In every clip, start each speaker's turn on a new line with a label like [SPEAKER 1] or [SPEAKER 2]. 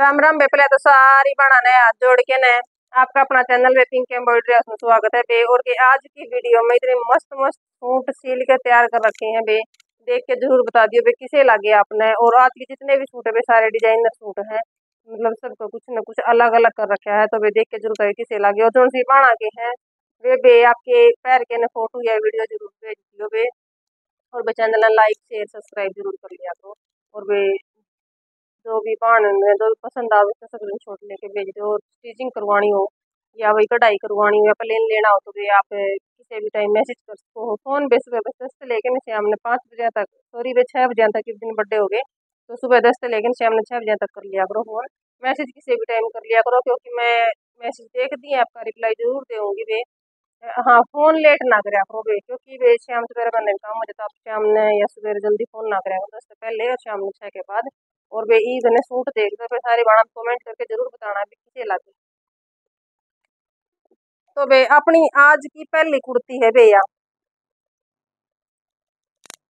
[SPEAKER 1] राम राम बे, पहले तो सारी बनाने हाथ जोड़ के ने। आपका अपना चैनल पे पिंक एम्ब्रॉयडरी में स्वागत है बे। और के आज की वीडियो में इतने मस्त मस्त सूट सील के तैयार कर रखे हैं बे। देख के ज़रूर बता दियो बे, किसे लागे आपने। और आज के जितने भी सूट है बे, सारे डिज़ाइनर सूट हैं। मतलब सबको कुछ न कुछ अलग अलग कर रखा है तो वे देख के ज़रूर कहे किसे लागे। और जो सी बाणा के हैं। वे बे, आपके पैर के न फ़ोटो या वीडियो ज़रूर भेज दियो बे। और बे चैनल लाइक शेयर सब्सक्राइब ज़रूर कर लिया करो। और वे जो भी में जो भी पसंद आवे तो सब छोट लेके भेज दो स्टिचिंग करवानी हो या वही कढ़ाई करवानी हो या प्लेन लेना हो तो भी आप किसी भी टाइम मैसेज कर सको हो फ़ोन पे सुबह बस दस से लेके शाम ने पाँच बजे तक सॉरी वे छः बजे तक किस दिन बर्थडे हो गए तो सुबह दस से लेकिन शाम ने छः बजे तक कर लिया करो फ़ोन मैसेज किसी भी टाइम कर लिया करो, क्योंकि मैं मैसेज देख दी आपका रिप्लाई ज़रूर दूँगी वे हाँ फ़ोन लेट ना कराया करो वे क्योंकि वे शाम सवेरे करने काम हो जाता, आप शाम ने या सवेरे जल्दी फ़ोन ना कराया करो, दस से पहले और शाम छः के बाद। और वे ईद ने सूट देख दो, फिर सारी बाणा कमेंट करके ज़रूर बताना भी किसे लगे तो बे अपनी आज की पहली कुर्ती है भैया।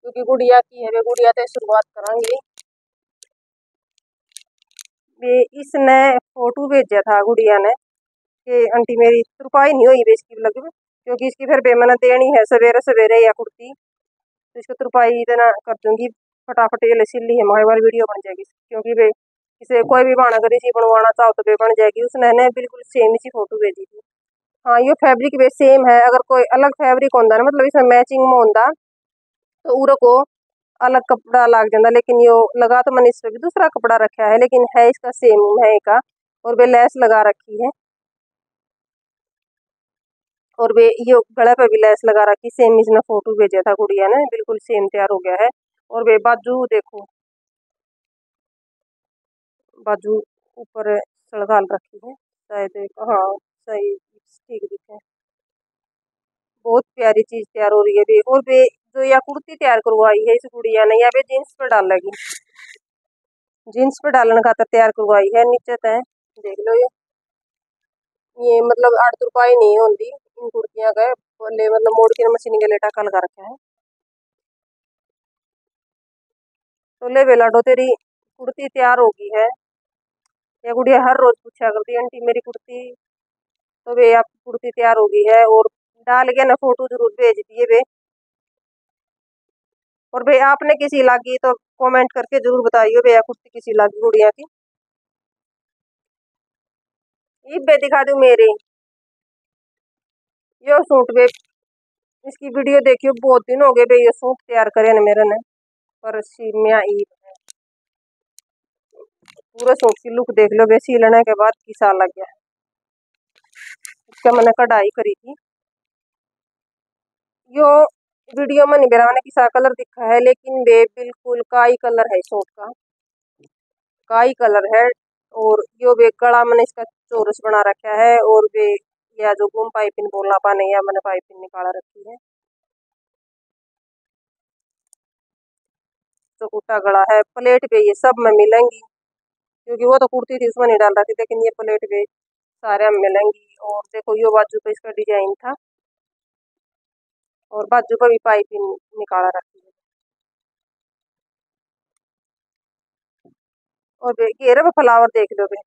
[SPEAKER 1] क्योंकि गुड़िया की है, वे गुड़िया से शुरुआत करेंगे। वे इसने फ़ोटो भेजा था गुड़िया ने कि, आंटी मेरी तुरपाई नहीं हुई इसकी लगी क्योंकि इसकी फिर बेमना देनी है सवेरे सवेरे या कुर्ती। तो इसको तुरपाई देना कर दूँगी। फटाफट ये सिल्ली है हमारे वाली वीडियो बन जाएगी। क्योंकि वे इसे कोई भी बाना अगर इसी बनवाना चाहो तो वे बन जाएगी। उसने ने, बिल्कुल सेम इसी फ़ोटो भेजी थी। हाँ ये फैब्रिक वे सेम है। अगर कोई अलग फैब्रिक होता ना मतलब इसमें मैचिंग में होता तो उरो को अलग कपड़ा लग जाता लेकिन यो लगा तो मैंने इस पर भी दूसरा कपड़ा रखा है, लेकिन है इसका सेम है का और वे लैस लगा रखी है। और वे ये गले पे भी लेस लगा रखी सेम इसने फ़ोटो भेजा था, गुड़िया ने। बिल्कुल सेम तैयार हो गया है। और वे बाजू देखो। बाजू ऊपर सड़गाल रखी है। शायद हाँ सही, ठीक दिखे। बहुत प्यारी चीज़ तैयार हो रही है वे। और वे जो या कुर्ती तैयार करवाई है इस गुड़िया ने या वे जीन्स पर डाल लगी जीन्स पर डालने खातर तैयार करवाई है। नीचे तय देख लो ये। ये मतलब आठ रुपये नहीं होती इन कुर्तियाँ का। मतलब मोड़ के मशीन के लेटा कल कर रखे हैं। तो ले बेला डो तेरी कुर्ती तैयार होगी है। या गुड़िया हर रोज पूछा करती आंटी, मेरी कुर्ती तो वे, आपकी कुर्ती तैयार होगी है और डाल के ना फ़ोटो ज़रूर भेज दिए वे। और भाई आपने किसी लागी तो कमेंट करके ज़रूर बताइए भैया कुर्ती किसी लागी गुड़िया की? बे दिखा दू मेरे। यो सूट वे, इसकी वीडियो देखियो, बहुत दिन हो गए भाई ये सूट तैयार करे ना मेरे ने। पर सीमिया ईद है। पूरा सूट की लुक देख लो वे लेने के बाद किसा लग गया इसका मैंने कढ़ाई करी थी। यो वीडियो में नहीं बेरा मैंने किसा कलर दिखा है, लेकिन वे बिल्कुल काई कलर है सूट का। काई कलर है और यो वे गला मैंने इसका चोरस बना रखा है और वे या जो गुम पाइपिन बोलना पाने, या मैंने पाइपिन निकाला रखी है। तो कुटा गड़ा है प्लेट पे ये सब में मिलेंगी। क्योंकि वो तो कुर्ती थी, उसमें नहीं डाल रहा थी लेकिन ये प्लेट पे सारे में मिलेंगी। और देखो, ये बाजू पे इसका डिज़ाइन था। और बाजू पर भी पाइपिंग निकाला रखी है। और घेरे पे फ्लावर देख लो भाई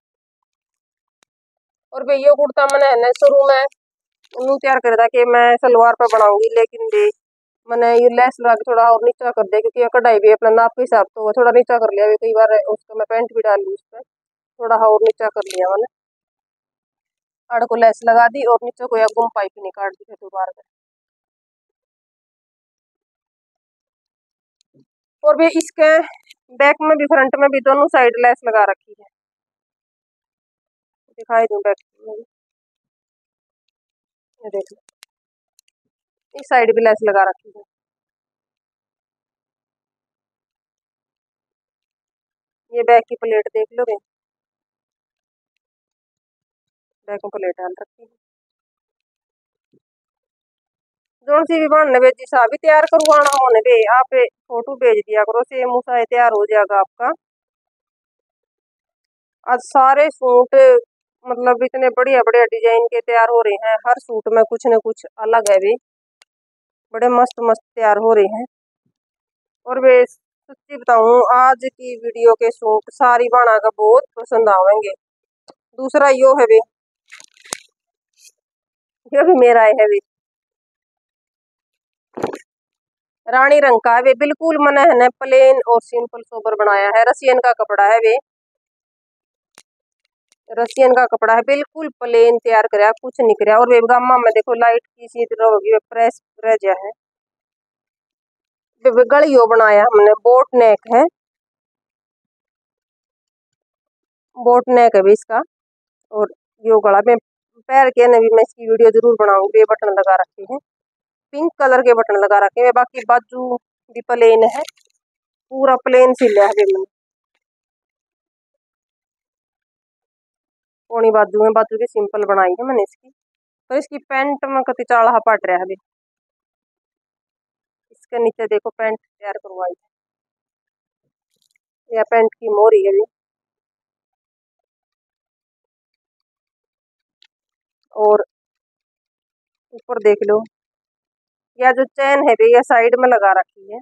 [SPEAKER 1] और भैया, कुर्ता मैंने शुरू में यूँ तैयार कर था कि मैं सलवार पर बनाऊँगी, लेकिन भी मैंने ये लेस लगा के थोड़ा और नीचा कर दिया क्योंकि कढ़ाई भी अपना नाप के हिसाब तो थोड़ा नीचा कर लिया। कई बार उसका मैं पेंट भी डाल ली उस पर थोड़ा और नीचा कर लिया मैंने। आड़ को लेस लगा दी और नीचे को गुम पाइप निकाल दी फिर दोबारा और भी इसके बैक में भी, फ्रंट में भी दोनों साइड लेस लगा रखी है। दिखाई दूँ बैक में देख लो। इस साइड भी लेस लगा रखी है। ये बैक की प्लेट देख लो बैक में प्लेट डाल रखी है। जोन सी भी बनने भेजी सा भी तैयार करवाना होने बे, आप फ़ोटो भेज दिया करो, सेम उसा तैयार हो जाएगा आपका। आज सारे सूट मतलब इतने बढ़िया बढ़िया डिज़ाइन के तैयार हो रहे हैं, हर सूट में कुछ न कुछ अलग है भी बड़े मस्त मस्त तैयार हो रहे हैं। और वे सच्ची बताऊँ, आज की वीडियो के सूट सारी बाणा का बहुत पसंद आवेंगे। दूसरा यो है वे ये भी मेरा है वे रानी रंग का है वे बिल्कुल मन है प्लेन और सिंपल सोबर बनाया है। रसियन का कपड़ा है वे रसियन का कपड़ा है, बिल्कुल प्लेन तैयार कराया कुछ नहीं कराया और वे गामा में देखो लाइट की सी होगी प्रेस गया है। गलियो बनाया हमने बोट नेक है। बोट नेक है भी इसका। और यो गला में पैर के ने भी मैं इसकी वीडियो ज़रूर बनाऊँगी, ये बटन लगा रखे हैं। पिंक कलर के बटन लगा रखे हैं, बाकी बाजू भी प्लेन है। पूरा प्लेन सिला है मैंने पोनी बाजू में बाजू की सिंपल बनाई है मैंने इसकी तो इसकी पैंट में कति चाड़ा पट रहा है इसके नीचे देखो पैंट तैयार करवाई है या पैंट की मोरी है भी और ऊपर देख लो या जो चैन है भैया साइड में लगा रखी है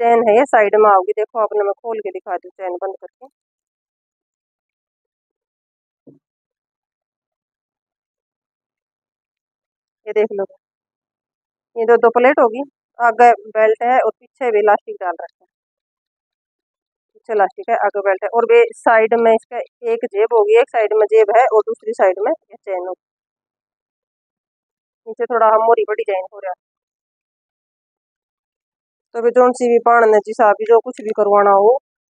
[SPEAKER 1] चैन है ये साइड में आओगी देखो आपने मैं खोल के दिखा दू चैन बंद करके ये देख लो। ये दो दो प्लेट होगी आगे बेल्ट है और पीछे भी इलास्टिक डाल रखा है। पीछे इलास्टिक है, आगे बेल्ट है। और वे साइड में इसका एक जेब होगी। एक साइड में जेब है और दूसरी साइड में चैन होगी। नीचे थोड़ा हम मोरी बड़ी चैन हो रहा तो भी जो सी भी पान जी साहब भी जो कुछ भी करवाना हो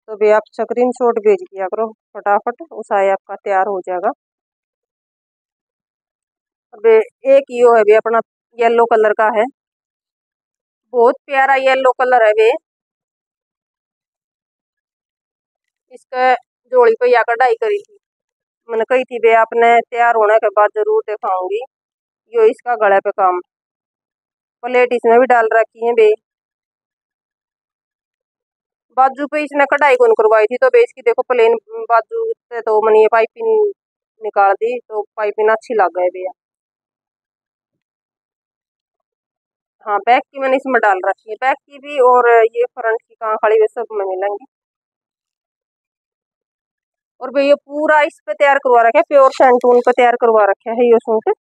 [SPEAKER 1] तो भी आप स्क्रीन शॉट भेज दिया करो। फटाफट उस आपका तैयार हो जाएगा। एक यो है भी अपना येलो कलर का है। बहुत प्यारा येलो कलर है वे इसका जोड़ी पे या कढ़ाई करी थी। मैंने कही थी वे आपने तैयार होने के बाद ज़रूर दिखाऊँगी। यो इसका गले पे काम। प्लेट इसमें भी डाल रखी है बे। बाजू पे इसने कढ़ाई कौन करवाई थी तो बे इसकी देखो प्लेन बाजू से तो मैंने ये पाइपिंग निकाल दी तो पाइपिंग अच्छी लग गई भैया हाँ बैक की मैंने इसमें डाल रखी है। बैक की भी और ये फ्रंट की कहाँ खड़ी हुई सब में मिलेंगी और भैया पूरा इस पे तैयार करवा रखा प्योर सेंटून पे तैयार करवा रखा है ये सूट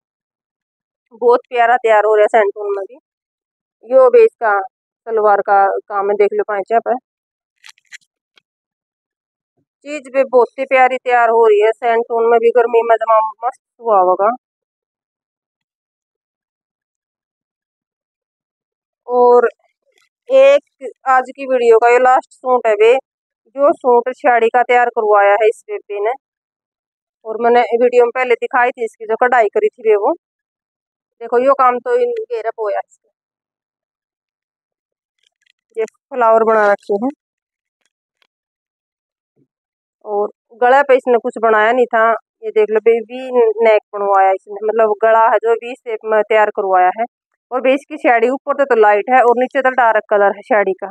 [SPEAKER 1] बहुत प्यारा तैयार हो रहा है सेंटून में भी। यो भी इसका सलवार का काम है, देख लो पाँचा पे चीज़ भी बहुत ही प्यारी तैयार हो रही है, सेंटून में भी गर्मी में जमा मस्त हुआ होगा। और एक आज की वीडियो का ये लास्ट सूट है वे, जो सूट शाड़ी का तैयार करवाया है इस बेबी ने। और मैंने वीडियो में पहले दिखाई थी इसकी, जो कढ़ाई करी थी वे वो। देखो, यो काम तो इन घेरप होया इसके। ये फ्लावर बना रखे हैं। और गला पे इसने कुछ बनाया नहीं था। ये देख लो बेबी नेक बनवाया इसने। मतलब गला है जो भी शेप में तैयार करवाया है। और बेस की शेडी ऊपर तो, लाइट है और नीचे तो डार्क कलर है शेडी का।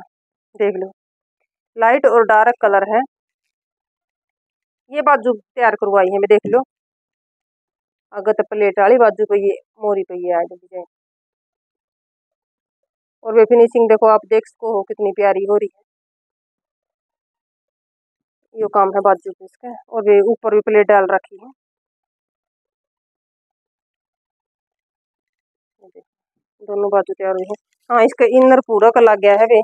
[SPEAKER 1] देख लो। लाइट और डार्क कलर है। ये बाजू तैयार करवाई है मैं देख लो। अगर तो प्लेट वाली बाजू पे ये मोरी पे ये आ डिज़ाइन और वे फिनिशिंग देखो आप देख सको हो कितनी प्यारी हो रही है। ये काम है बाजू पे इसका। और वे ऊपर भी प्लेट डाल रखी है। दोनों बाजू तैयार हुई है। हाँ इसका इनर पूरा का लग गया है, वे।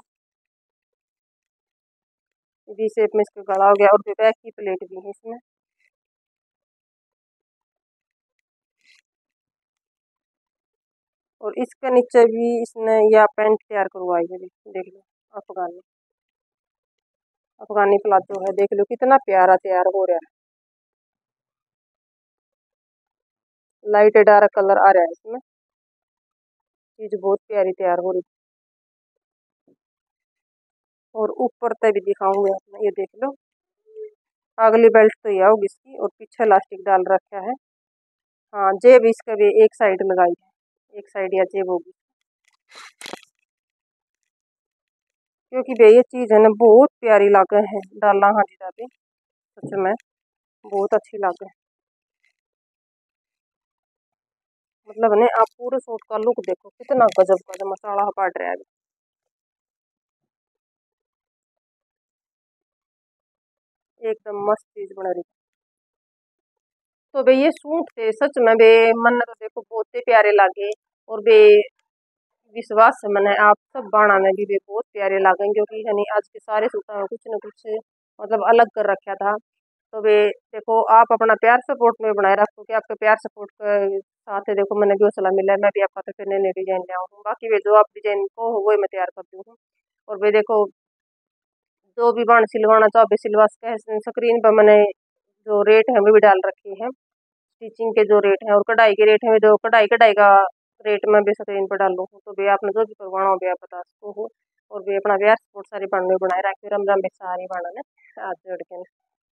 [SPEAKER 1] वी शेप में इसका गला हो गया और बैक की प्लेट भी है इसमें। और इसके नीचे भी इसने यह पैंट तैयार करवाई है देख लो, अफगानी। अफगानी प्लाजो है, देख लो, कितना प्यारा तैयार हो रहा है। लाइट डार्क कलर आ रहा है इसमें। चीज़ बहुत प्यारी तैयार हो रही और ऊपर तक भी दिखाऊँगी आपने ये देख लो। अगली बेल्ट तो यह होगी इसकी, और पीछे इलास्टिक डाल रखा है। हाँ जेब इसका भी एक साइड लगाई है, एक साइड या जेब होगी। क्योंकि भैया, ये चीज़ है ना, बहुत प्यारी लागे है डाला हाँ जी, दादी। सच में, बहुत अच्छी लागे मतलब ने आप पूरे सूट का लुक देखो, कितना गजब का मसाला हपा रहा है। एकदम मस्त चीज़ बना रही। तो भाई ये सूट थे, सच में बे मन तो देखो बहुत ही प्यारे लागे और बे विश्वास से मैंने आप सब बाणा में भी बे बहुत प्यारे लागे, क्योंकि यानी आज के सारे सूटा में कुछ ना कुछ मतलब अलग कर रखा था। तो वे, देखो, आप अपना प्यार सपोर्ट में बनाए रखो कि आपके प्यार सपोर्ट के साथ है। देखो, मैंने जो हौसला मिला है, मैं भी आपका तो फिर नए नए डिज़ाइन ले आऊँ बाकी वे जो आप डिज़ाइन को हो वो मैं तैयार कर दूँ और वे देखो, जो भी बाण सिलवाना चाहो सिलवा स्क्रीन पर मैंने जो रेट है, वो भी डाल रखे हैं। स्टिचिंग के जो रेट है और कढ़ाई के रेट है जो कढ़ाई कढ़ाई का रेट में भी स्क्रीन पर डाल दूँ तो भी आपने जो भी करवाना हो आप बता सको हो। और भी अपना ब्याह सपोर्ट सारे सारी बनने बनाए रखे रम रम सारी बनने आज जोड़ के